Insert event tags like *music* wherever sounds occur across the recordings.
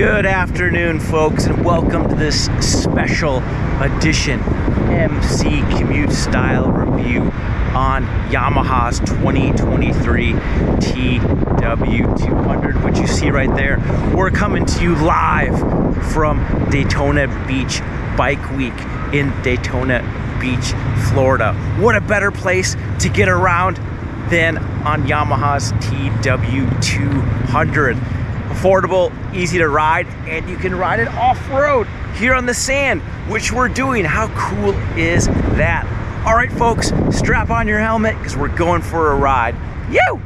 Good afternoon, folks, and welcome to this special edition MC Commute Style review on Yamaha's 2023 TW200, which you see right there. We're coming to you live from Daytona Beach Bike Week in Daytona Beach, Florida. What a better place to get around than on Yamaha's TW200. Affordable, easy to ride, and you can ride it off-road here on the sand, which we're doing. How cool is that? All right, folks, strap on your helmet because we're going for a ride. You!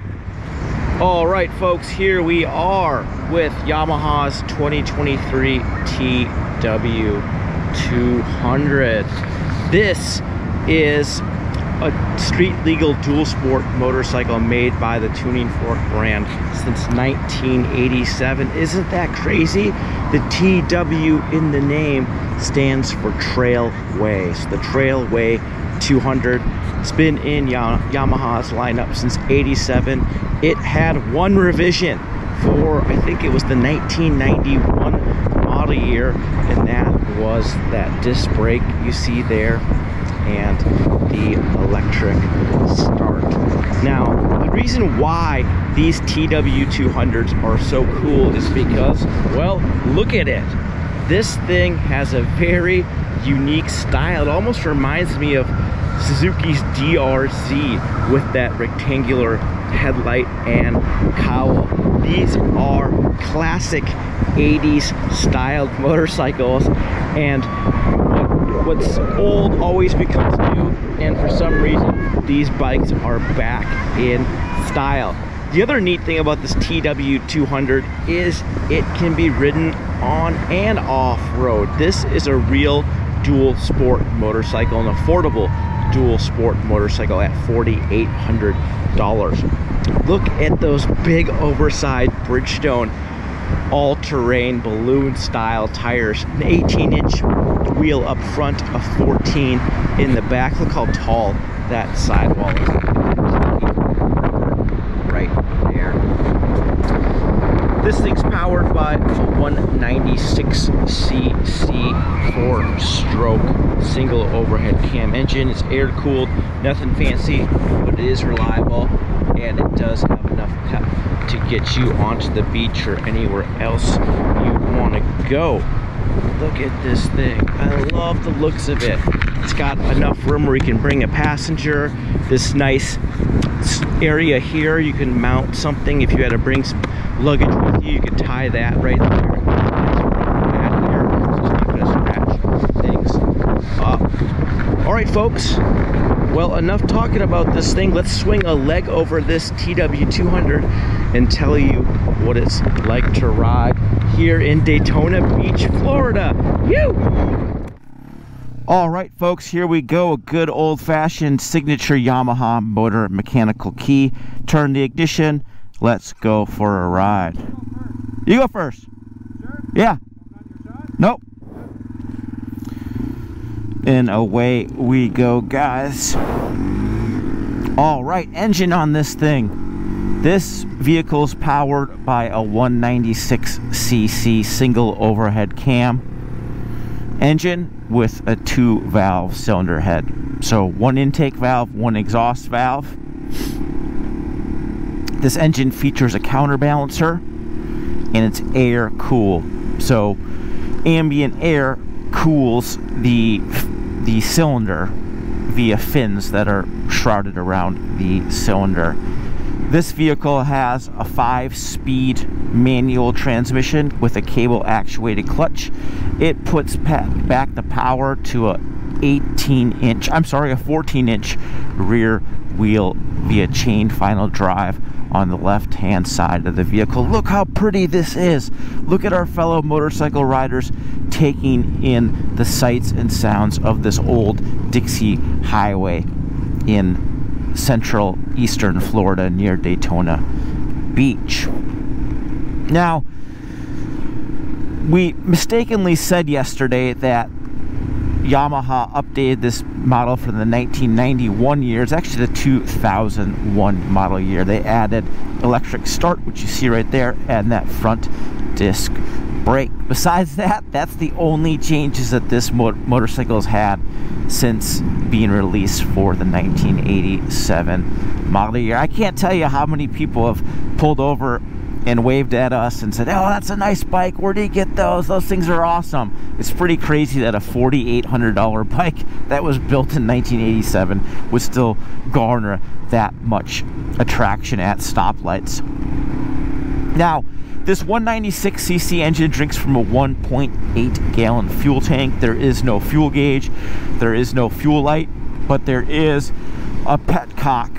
All right, folks, here we are with Yamaha's 2023 TW200. This is a street legal dual sport motorcycle made by the Tuning Fork brand since 1987. Isn't that crazy? The TW in the name stands for Trailway. So the Trailway 200 it's been in Yamaha's lineup since 87. It had one revision for, I think it was the 1991 model year, and that was that disc brake you see there and the electric start. Now, the reason why these TW200s are so cool is because, well, look at it. This thing has a very unique style. It almost reminds me of Suzuki's DRZ with that rectangular headlight and cowl. These are classic 80s styled motorcycles and what's old always becomes new and for some reason these bikes are back in style. The other neat thing about this TW200 is it can be ridden on and off road. This is a real dual sport motorcycle an affordable dual sport motorcycle at $4,800 look at those big oversized Bridgestone all-terrain balloon style tires an 18 inch wheel up front a 14 in the back. Look how tall that sidewall is. Right there. This thing's powered by a 196cc four stroke single overhead cam engine. It's air cooled nothing fancy but it is reliable and it does have enough pep to get you onto the beach or anywhere else you want to go. Look at this thing. I love the looks of it. It's got enough room where you can bring a passenger. This nice area here, you can mount something. If you had to bring some luggage with you, you could tie that right there. All right, folks. Well, enough talking about this thing. Let's swing a leg over this TW200 and tell you what it's like to ride here in Daytona Beach, Florida. You! All right, folks, here we go. A good old-fashioned signature Yamaha motor mechanical key. Turn the ignition. Let's go for a ride. You go first. Sure? Yeah. Nope. And away we go, guys. All right, engine on this thing. This vehicle is powered by a 196cc single overhead cam engine with a two valve cylinder head. So one intake valve, one exhaust valve. This engine features a counterbalancer and it's air cooled. So ambient air cools the the cylinder via fins that are shrouded around the cylinder. This vehicle has a five-speed manual transmission with a cable actuated clutch. It puts back the power to a 18 inch, I'm sorry, a 14 inch rear wheel via chain final drive on the left hand side of the vehicle. Look how pretty this is. Look at our fellow motorcycle riders taking in the sights and sounds of this old Dixie highway in central eastern Florida near Daytona Beach. Now, we mistakenly said yesterday that Yamaha updated this model for the 1991 year. It's actually the 2001 model year. They added electric start, which you see right there, and that front disc brake. Besides *laughs* that, that's the only changes that this mo motorcycle has had since being released for the 1987 model year. I can't tell you how many people have pulled over and waved at us and said, oh, that's a nice bike. Where do you get those? Those things are awesome. It's pretty crazy that a $4,800 *laughs* bike that was built in 1987 would still garner that much attraction at stoplights. Now, this 196cc engine drinks from a 1.8 gallon fuel tank. There is no fuel gauge, there is no fuel light, but there is a petcock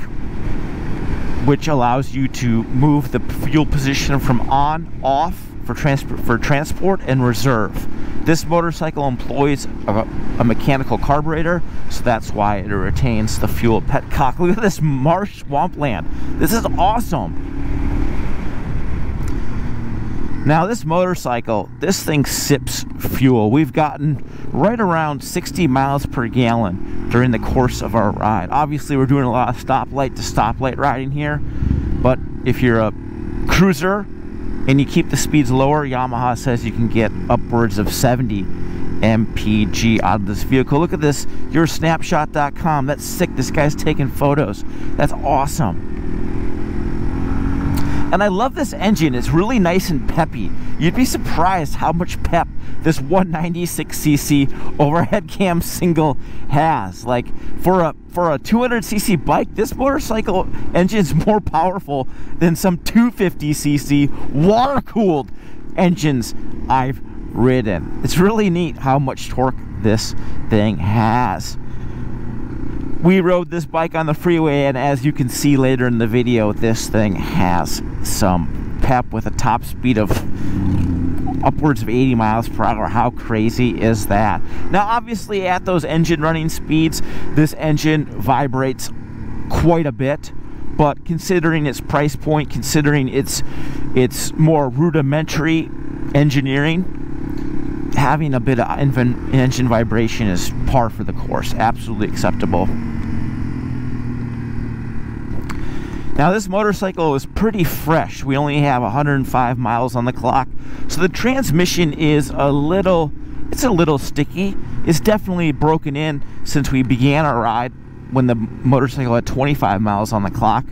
which allows you to move the fuel position from on, off for transport for transport and reserve. This motorcycle employs a, a, mechanical carburetor, so that's why it retains the fuel petcock. Look at this marsh swampland. This is awesome. Now this motorcycle, this thing sips fuel. We've gotten right around 60 miles per gallon during the course of our ride. Obviously we're doing a lot of stoplight to stoplight riding here, but if you're a cruiser and you keep the speeds lower, Yamaha says you can get upwards of 70 mpg out of this vehicle. Look at this, yoursnapshot.com. That's sick. This guy's taking photos. That's awesome. And I love this engine. It's really nice and peppy. You'd be surprised how much pep this 196cc overhead cam single has. Like for a for a 200cc bike, this motorcycle engine is more powerful than some 250cc water-cooled engines I've ridden. It's really neat how much torque this thing has we rode this bike on the freeway and as you can see later in the video this thing has some pep with a top speed of upwards of 80 miles per hour. How crazy is that? Now obviously at those engine running speeds this engine vibrates quite a bit but considering its price point considering its its more rudimentary engineering having a bit of engine vibration is par for the course. Absolutely acceptable Now this motorcycle is pretty fresh. We only have 105 miles on the clock. So the transmission is a little, it's a little sticky. It's definitely broken in since we began our ride when the motorcycle had 25 miles on the clock.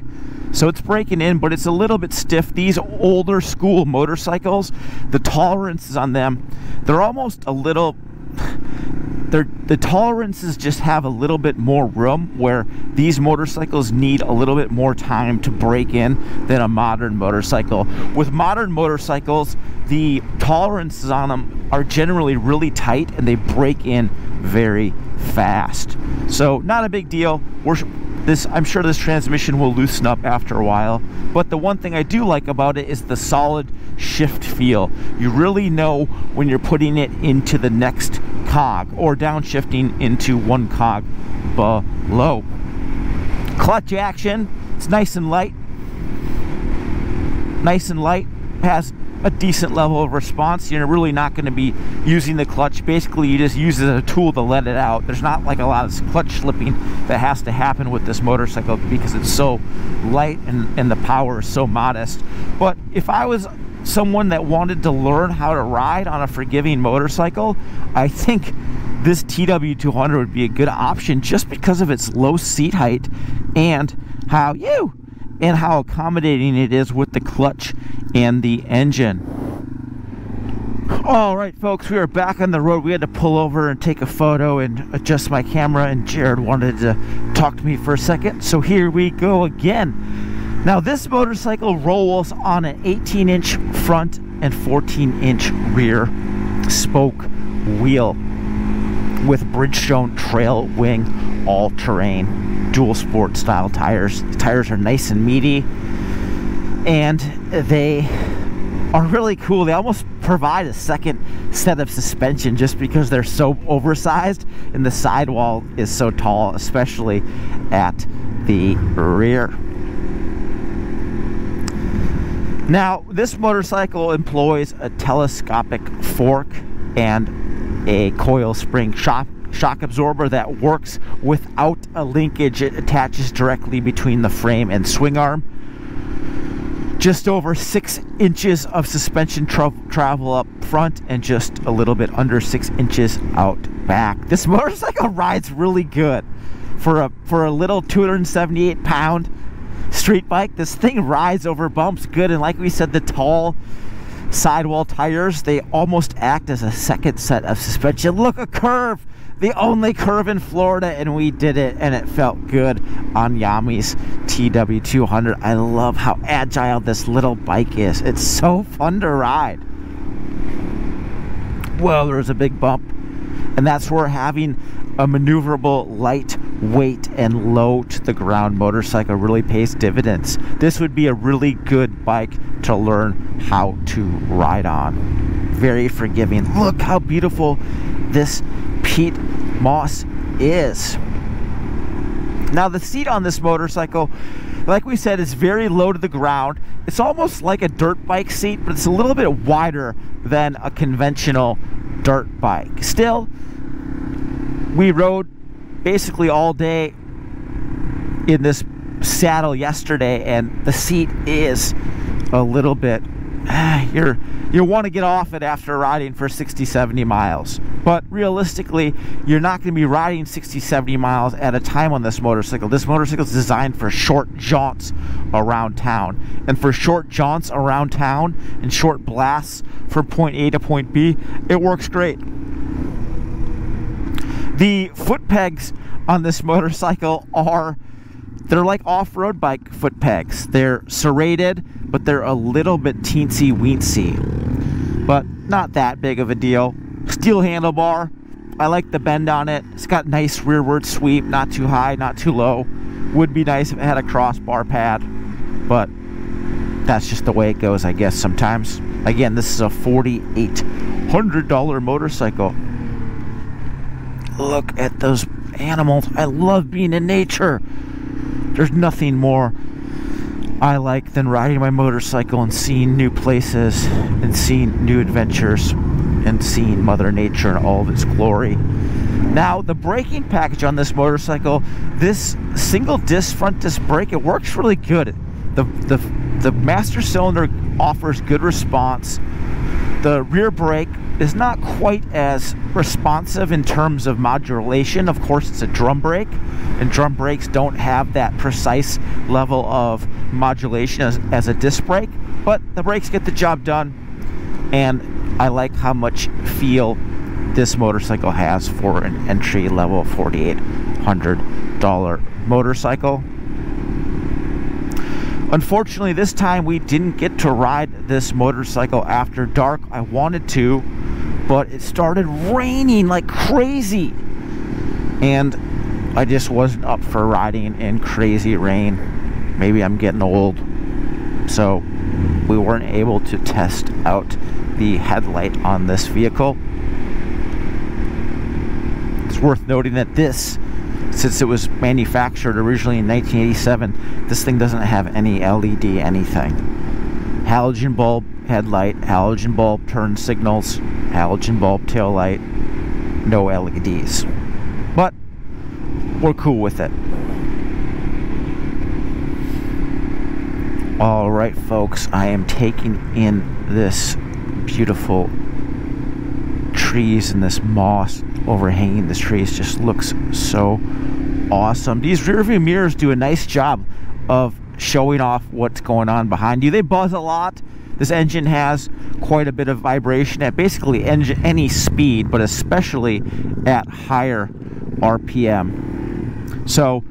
So it's breaking in, but it's a little bit stiff. These older school motorcycles, the tolerances on them, they're almost a little the tolerances just have a little bit more room where these motorcycles need a little bit more time to break in than a modern motorcycle. With modern motorcycles, the tolerances on them are generally really tight and they break in very fast. So not a big deal. We're this I'm sure this transmission will loosen up after a while. But the one thing I do like about it is the solid shift feel. You really know when you're putting it into the next cog or downshifting into one cog below. Clutch action, it's nice and light. Nice and light, has a decent level of response. You're really not going to be using the clutch. Basically, you just use it as a tool to let it out. There's not like a lot of clutch slipping that has to happen with this motorcycle because it's so light and, and the power is so modest. But if I was someone that wanted to learn how to ride on a forgiving motorcycle, I think this TW200 would be a good option just because of its low seat height and how you and how accommodating it is with the clutch and the engine. All right, folks, we are back on the road. We had to pull over and take a photo and adjust my camera, and Jared wanted to talk to me for a second. So here we go again. Now this motorcycle rolls on an 18 inch front and 14 inch rear spoke wheel with Bridgestone trail wing all-terrain dual sport style tires. The tires are nice and meaty and they are really cool. They almost provide a second set of suspension just because they're so oversized and the sidewall is so tall, especially at the rear. Now, this motorcycle employs a telescopic fork and a coil spring shock, shock absorber that works without a linkage. It attaches directly between the frame and swing arm. just over six inches of suspension tra travel up front and just a little bit under six inches out back. This *laughs* motorcycle rides really good for a for a little 278 pound street bike. This thing rides over bumps good, and like we said, the tall sidewall tires they almost act as a second set of suspension. Look, a curve the only curve in Florida, and we did it, and it felt good on Yami's TW200. I love how agile this little bike is. It's so fun to ride. Well, there was a big bump, and that's where having a maneuverable, lightweight, and low to the ground motorcycle really pays dividends. This would be a really good bike to learn how to ride on. Very forgiving. Look how beautiful this peat Moss is. Now the seat on this motorcycle, like we said, is very low to the ground. It's almost like a dirt bike seat, but it's a little bit wider than a conventional dirt bike. Still, we rode basically all day in this saddle yesterday and the seat is a little bit *sighs* you're you want to get off it after riding for 60 70 miles. But realistically you're not going to be riding 60 70 miles at a time on this motorcycle. This motorcycle is designed for short jaunts around town. And for short jaunts around town and short blasts from point a to point b it works great the foot pegs on this motorcycle are they're like off-road bike foot pegs. They're serrated, but they're a little bit teensy weensy. But not that big of a deal. Steel handlebar. I like the bend on it. It's got nice rearward sweep, not too high, not too low. Would be nice if it had a crossbar pad, but that's just the way it goes, I guess, sometimes. Again, this is a $4,800 motorcycle. Look at those animals. I love being in nature. There's nothing more I like than riding my motorcycle and seeing new places and seeing new adventures and seeing Mother Nature in all of its glory. Now, the braking package on this motorcycle, this single disc front disc brake, it works really good. The, the, the master cylinder offers good response. The rear brake is not quite as responsive in terms of modulation. Of course, it's a drum brake, and drum brakes don't have that precise level of modulation as, as a disc brake, but the brakes get the job done, and I like how much feel this motorcycle has for an entry level $4,800 motorcycle. Unfortunately, this time we didn't get to ride this motorcycle after dark. I wanted to, but it started raining like crazy. And I just wasn't up for riding in crazy rain. Maybe I'm getting old. So we weren't able to test out the headlight on this vehicle. It's worth noting that this, since it was manufactured originally in 1987, this thing doesn't have any LED anything. Halogen bulb headlight, halogen bulb turn signals, halogen bulb tail light, no LEDs. But we're cool with it. All right, folks, I am taking in this beautiful trees and this moss overhanging this trees just looks so awesome. These rear view mirrors do a nice job of showing off what's going on behind you. They buzz a lot this engine has quite a bit of vibration at basically any speed, but especially at higher RPM. So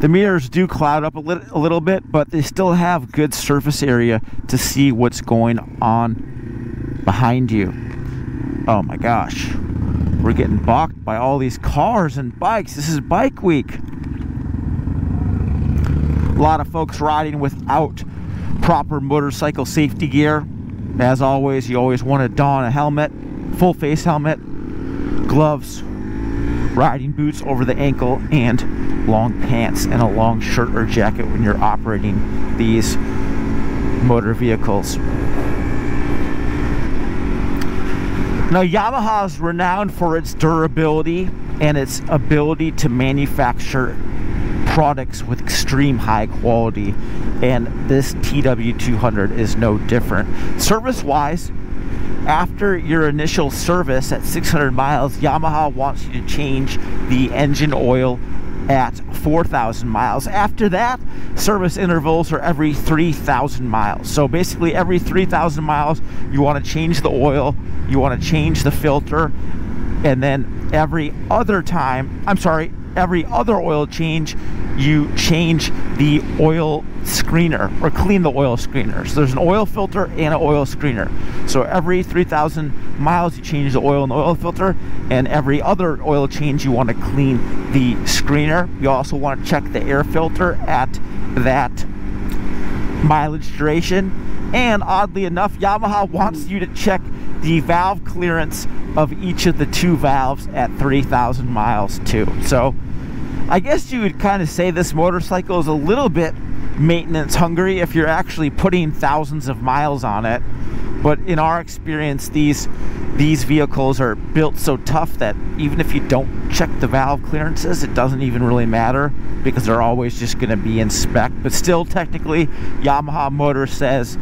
the mirrors do cloud up a, a little bit, but they still have good surface area to see what's going on behind you. Oh my gosh. We're getting balked by all these cars and bikes. This is bike week. A lot of folks riding without proper motorcycle safety gear. As always, you always want to don a helmet, full face helmet, gloves, riding boots over the ankle, and long pants and a long shirt or jacket when you're operating these motor vehicles. Now, Yamaha is renowned for its durability and its ability to manufacture products with extreme high quality and this TW200 is no different. Service-wise, after your initial service at 600 miles, Yamaha wants you to change the engine oil at 4,000 miles. After that, service intervals are every 3,000 miles. So basically every 3,000 miles, you want to change the oil, you want to change the filter, and then every other time, I'm sorry, every other oil change, you change the oil screener or clean the oil screener. So there's an oil filter and an oil screener. So every 3,000 miles you change the oil and oil filter and every other oil change you want to clean the screener. You also want to check the air filter at that mileage duration. And oddly enough, Yamaha wants you to check the valve clearance of each of the two valves at 3,000 miles too. So I guess you would kind of say this motorcycle is a little bit maintenance hungry if you're actually putting thousands of miles on it. But in our experience, these these vehicles are built so tough that even if you don't check the valve clearances, it doesn't even really matter because they're always just going to be in spec. But still, technically, Yamaha Motor says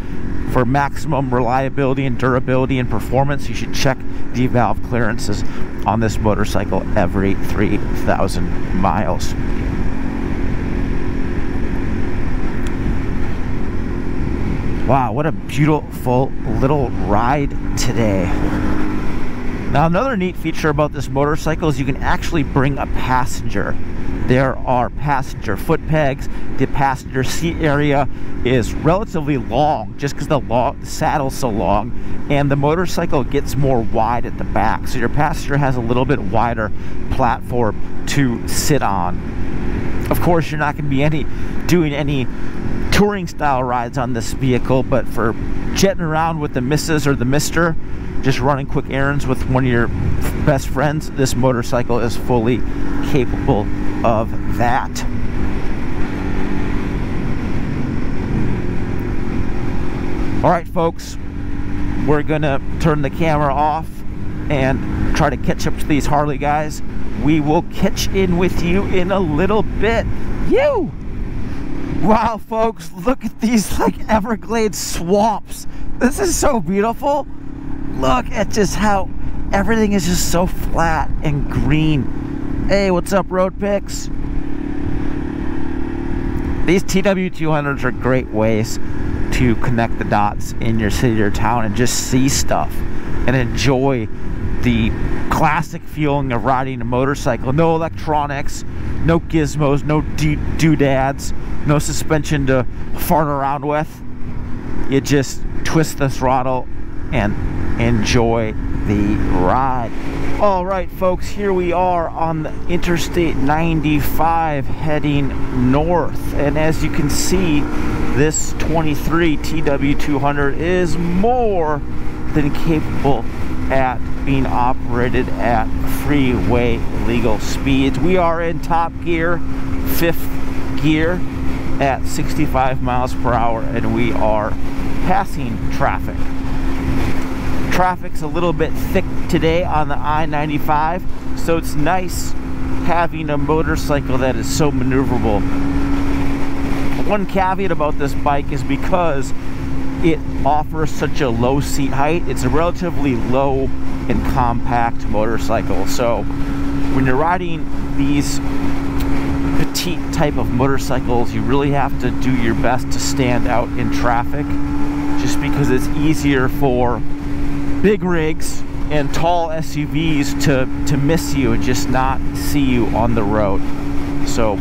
for maximum reliability and durability and performance, you should check the valve clearances on this motorcycle every 3,000 miles. Wow, what a beautiful little ride today. Now another neat feature about this motorcycle is you can actually bring a passenger there are passenger foot pegs. The passenger seat area is relatively long just because the, the saddle's so long and the motorcycle gets more wide at the back. So your passenger has a little bit wider platform to sit on. Of course, you're not going to be any doing any touring style rides on this vehicle, but for jetting around with the missus or the mister, just running quick errands with one of your best friends, this motorcycle is fully capable of that. All right, folks, we're gonna turn the camera off and try to catch up to these Harley guys. We will catch in with you in a little bit. You! Wow, folks, look at these *laughs* like Everglades swamps. This is so beautiful. Look at just how everything is just so flat and green Hey, what's up, Road Picks? These TW200s are great ways to connect the dots in your city or town and just see stuff and enjoy the classic feeling of riding a motorcycle. No electronics, no gizmos, no doodads, no suspension to fart around with. You just twist the throttle and enjoy the ride. All right, folks, here we are on the Interstate 95 heading north. And as you can see, this 23 TW200 is more than capable at being operated at freeway legal speeds. We are in top gear, fifth gear at 65 miles per hour, and we are passing traffic. Traffic's a little bit thick today on the I-95, so it's nice having a motorcycle that is so maneuverable. One caveat about this bike is because it offers such a low seat height, it's a relatively low and compact motorcycle. So when you're riding these petite type of motorcycles, you really have to do your best to stand out in traffic just because it's easier for big rigs and tall SUVs to, to miss you and just not see you on the road. So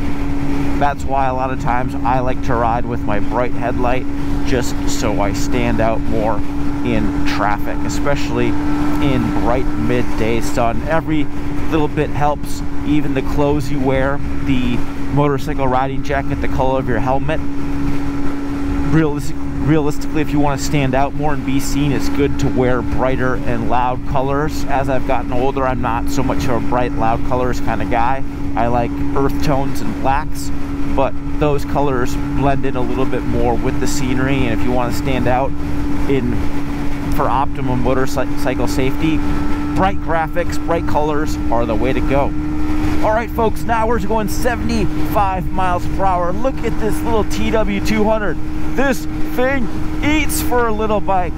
that's why a lot of times I like to ride with my bright headlight just so I stand out more in traffic, especially in bright midday sun. Every little bit helps, even the clothes you wear, the motorcycle riding jacket, the color of your helmet. Realistic, realistically, if you want to stand out more and be seen, it's good to wear brighter and loud colors. As I've gotten older, I'm not so much of a bright, loud colors kind of guy. I like earth tones and blacks, but those colors blend in a little bit more with the scenery. And if you want to stand out in for optimum motorcycle safety, bright graphics, bright colors are the way to go. All right, folks, now we're going 75 miles per hour. Look at this little TW200. This thing eats for a little bike.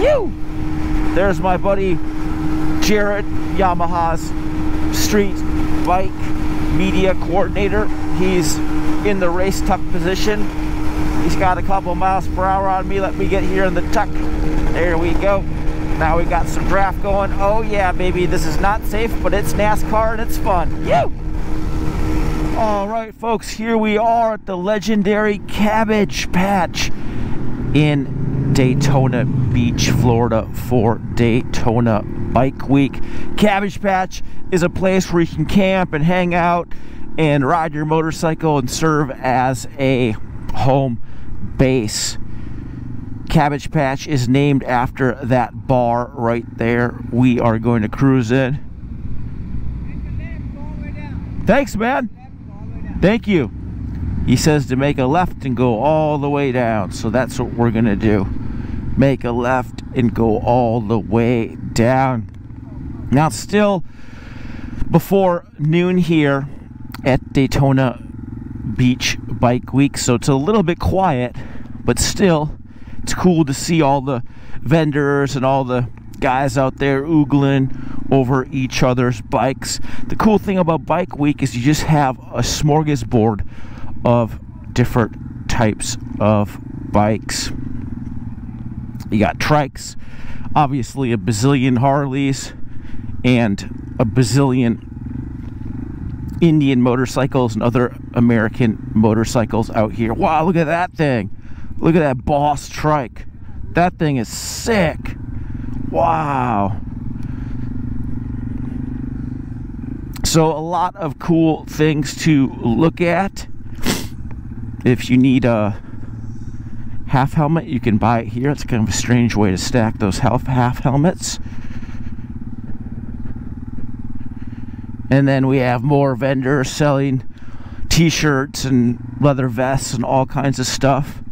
You. There's my buddy Jared, Yamaha's street bike media coordinator. He's in the race tuck position. He's got a couple miles per hour on me. Let me get here in the tuck. There we go. Now we got some draft going. Oh yeah, baby, this is not safe, but it's NASCAR and it's fun. You. All right, folks, here we are at the legendary Cabbage Patch in Daytona Beach, Florida for Daytona Bike Week. Cabbage Patch is a place where you can camp and hang out and ride your motorcycle and serve as a home base. Cabbage Patch is named after that bar right there. We are going to cruise in. Thanks, man. Thank you. He says to make a left and go all the way down. So that's what we're going to do. Make a left and go all the way down. Now, still before noon here at Daytona Beach Bike Week. So it's a little bit quiet, but still it's cool to see all the vendors and all the guys out there oogling over each other's bikes. The cool thing about Bike Week is you just have a smorgasbord of different types of bikes. You got trikes, obviously a bazillion Harleys, and a bazillion Indian motorcycles and other American motorcycles out here. Wow, look at that thing. Look at that Boss trike. That thing is sick. Wow. So a lot of cool things to look at. If you need a half helmet, you can buy it here. It's kind of a strange way to stack those half half helmets. And then we have more vendors selling t-shirts and leather vests and all kinds of stuff.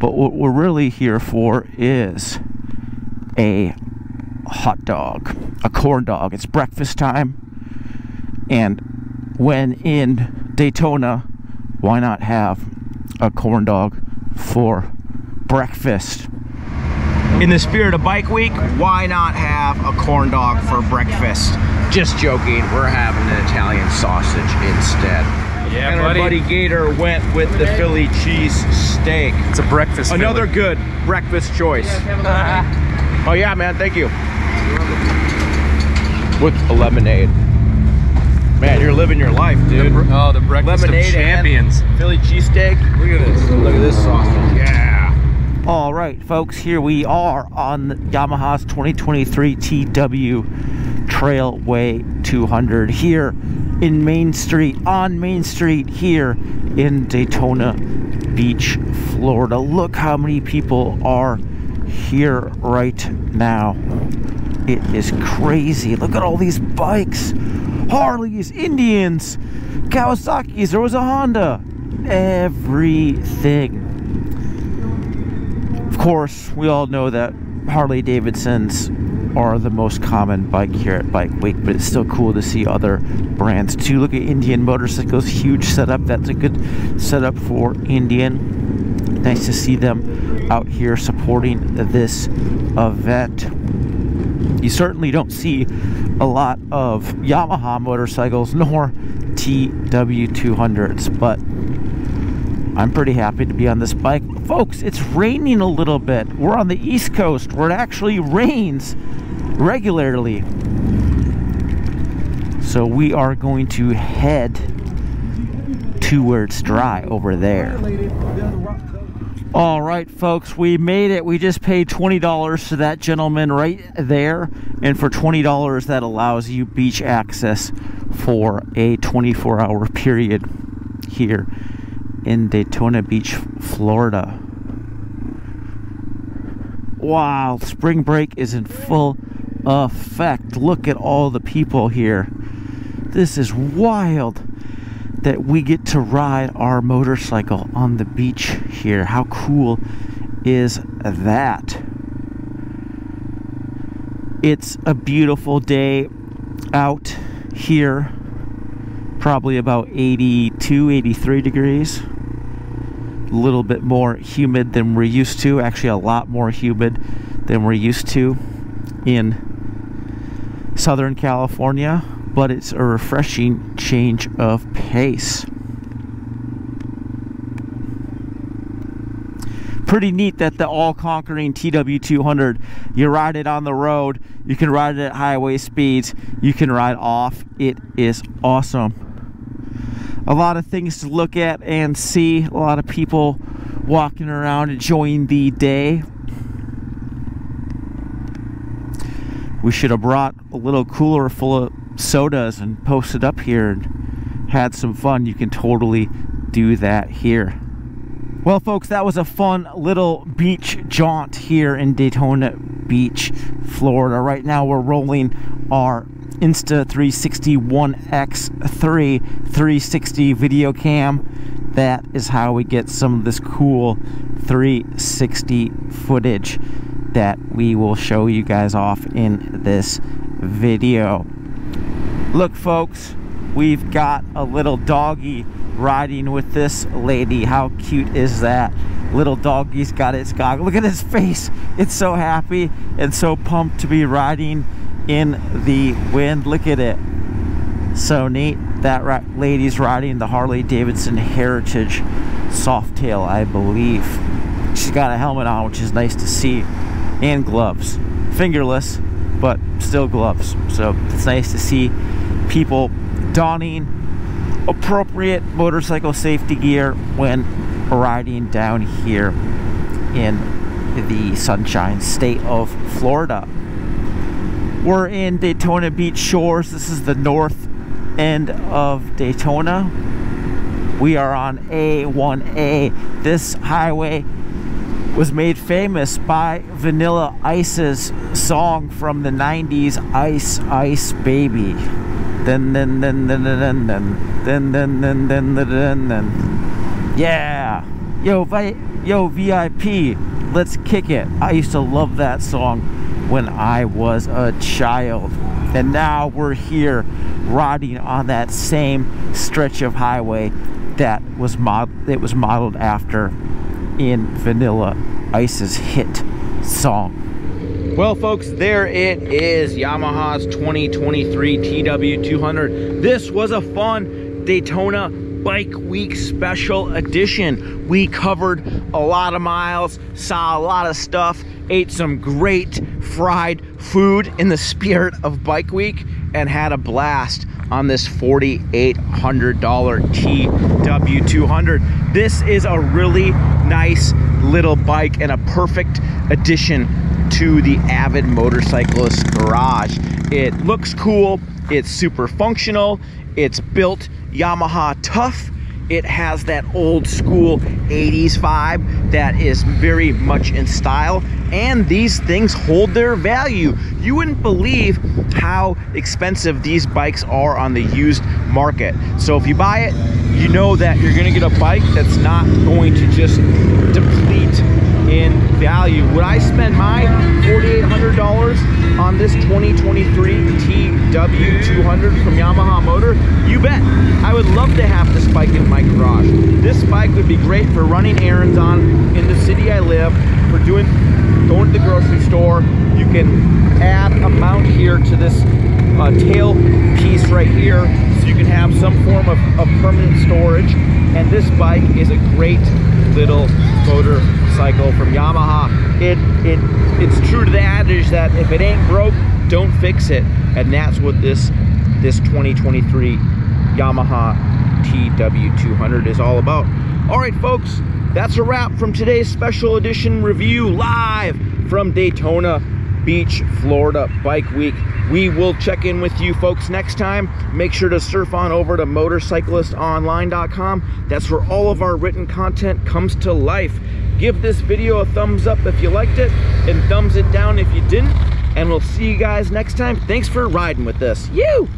But what we're really here for is a hot dog, a corn dog. It's breakfast time. And when in Daytona, why not have a corn dog for breakfast? In the spirit of Bike Week, why not have a corn dog for breakfast? Just joking, we're having an Italian sausage instead. Yeah, and buddy. our buddy Gator went with the Philly cheese steak. It's a breakfast. Another Philly. good breakfast choice. *laughs* oh yeah, man, thank you. With a lemonade. Man, you're living your life, dude. br- oh, the breakfast Lemonade of champions. Philly cheesesteak. Look at this. Look at this sausage. Yeah. All right, folks, here we are on Yamaha's 2023 TW Trailway 200 here in Main Street, on Main Street here in Daytona Beach, Florida. Look how many people are here right now. It is crazy. Look at all these bikes. Harleys, Indians, Kawasaki's, there was a Honda. Everything. Of course, we all know that Harley Davidsons are the most common bike here at Bike Week, but it's still cool to see other brands too. Look at Indian Motorcycles, huge setup. That's a good setup for Indian. Nice to see them out here supporting this event. You certainly don't see a lot of Yamaha motorcycles nor TW200s, but I'm pretty happy to be on this bike. Folks, it's raining a little bit. We're on the East Coast where it actually rains regularly. So we are going to head to where it's dry over there. All right, folks, we made it. We just paid $20 to that gentleman right there. And for $20, that allows you beach access for a 24 hour period here in Daytona Beach, Florida. Wow, spring break is in full effect. Look at all the people here. This is wild that we get to ride our motorcycle on the beach here. How cool is that? It's a beautiful day out here probably about 82, 83 degrees. A little bit more humid than we're used to. Actually, a lot more humid than we're used to in Southern California, but it's a refreshing change of pace. pretty neat that the all-conquering TW200 you ride it on the road you can ride it at highway speeds you can ride off. It is awesome. A lot of things to look at and see a lot of people walking around enjoying the day. We should have brought a little cooler full of sodas and posted up here and had some fun you can totally do that here well, folks, that was a fun little beach jaunt here in Daytona Beach, Florida. Right now, we're rolling our Insta 360-1X3 360 video cam. That is how we get some of this cool 360 footage that we will show you guys off in this video. Look, folks, we've got a little doggy riding with this lady. How cute is that? Little doggy's got its goggle. Look at his face. It's so happy and so pumped to be riding in the wind. Look at it. So neat. That lady's riding the Harley Davidson Heritage Softail, I believe. She's got a helmet on, which is nice to see, and gloves. Fingerless, but still gloves. So it's nice to see people donning appropriate motorcycle safety gear when riding down here in the sunshine state of Florida. We're in Daytona Beach Shores. This is the north end of Daytona. We are on A1A. This highway was made famous by Vanilla Ice's song from the 90s, Ice Ice Baby. Then then then then then then then then then then then then Yeah. Yo, vi yo VIP, let's kick it. I used to love that song when I was a child. And now we're here riding on that same stretch of highway that was mod it was modeled after in Vanilla Ice's hit song. Well, folks, there it is, Yamaha's 2023 TW200. This was a fun Daytona Bike Week special edition. We covered a lot of miles, saw a lot of stuff, ate some great fried food in the spirit of Bike Week, and had a blast on this $4,800 TW200. This is a really nice little bike and a perfect addition to the Avid Motorcyclist Garage. It looks cool, it's super functional, it's built Yamaha tough, it has that old school 80s vibe that is very much in style and these things hold their value. You wouldn't believe how expensive these bikes are on the used market. So if you buy it, you know that you're gonna get a bike that's not going to just deplete in value. Would I spend my $4,800 on this 2023 TW200 from Yamaha Motor? You bet. I would love to have this bike in my garage. This bike would be great for running errands on in the city I live, for doing going to the grocery store. You can add a mount here to this uh, tail piece right here so you can have some form of, of permanent storage. And this bike is a great little motorcycle from Yamaha. It, it, it's true to the adage that if it ain't broke, don't fix it. And that's what this, this 2023 Yamaha TW200 is all about. All right, folks, that's a wrap from today's special edition review live from Daytona Beach, Florida Bike Week. We will check in with you folks next time. Make sure to surf on over to motorcyclistonline.com. That's where all of our written content comes to life. Give this video a thumbs up if you liked it and thumbs it down if you didn't. And we'll see you guys next time. Thanks for riding with us. You!